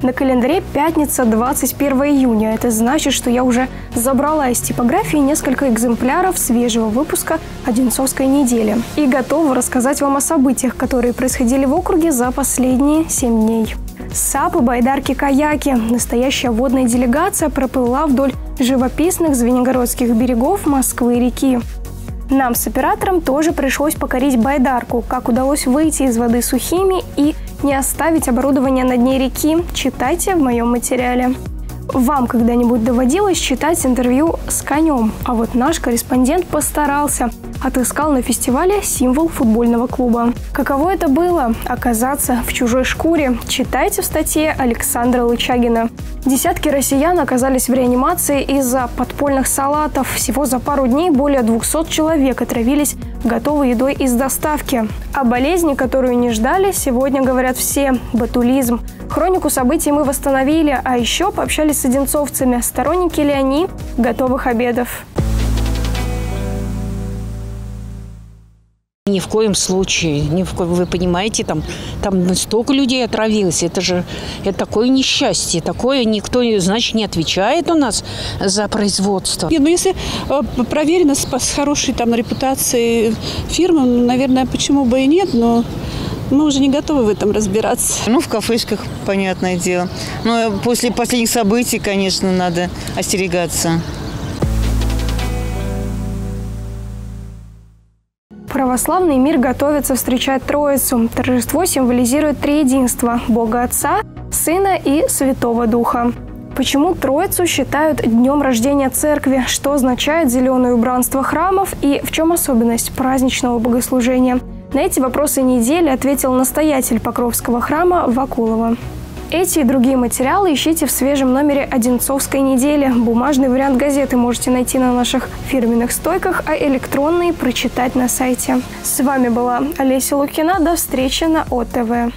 На календаре пятница, 21 июня. Это значит, что я уже забрала из типографии несколько экземпляров свежего выпуска «Одинцовской недели» и готова рассказать вам о событиях, которые происходили в округе за последние семь дней. САПы, байдарки, каяки. Настоящая водная делегация проплыла вдоль живописных звенигородских берегов Москвы и реки. Нам с оператором тоже пришлось покорить байдарку, как удалось выйти из воды сухими и не оставить оборудование на дне реки, читайте в моем материале. Вам когда-нибудь доводилось читать интервью с конем, а вот наш корреспондент постарался – отыскал на фестивале символ футбольного клуба. Каково это было – оказаться в чужой шкуре? Читайте в статье Александра Лычагина. Десятки россиян оказались в реанимации из-за подпольных салатов. Всего за пару дней более 200 человек отравились готовой едой из доставки. О болезни, которую не ждали, сегодня говорят все – батулизм. Хронику событий мы восстановили, а еще пообщались с одинцовцами, сторонники ли они? Готовых обедов. Ни в коем случае, ни в ко... вы понимаете, там, там столько людей отравилось, это же это такое несчастье, такое никто, значит, не отвечает у нас за производство. Нет, ну если э, проверено с, с хорошей там репутацией фирмы, ну, наверное, почему бы и нет, но мы уже не готовы в этом разбираться. Ну, в кафешках, понятное дело. Но после последних событий, конечно, надо остерегаться. Православный мир готовится встречать Троицу. Торжество символизирует триединство – Бога Отца, Сына и Святого Духа. Почему Троицу считают днем рождения церкви? Что означает зеленое убранство храмов? И в чем особенность праздничного богослужения? На эти вопросы недели ответил настоятель Покровского храма Вакулова. Эти и другие материалы ищите в свежем номере «Одинцовской недели». Бумажный вариант газеты можете найти на наших фирменных стойках, а электронные прочитать на сайте. С вами была Олеся Лукина. До встречи на ОТВ.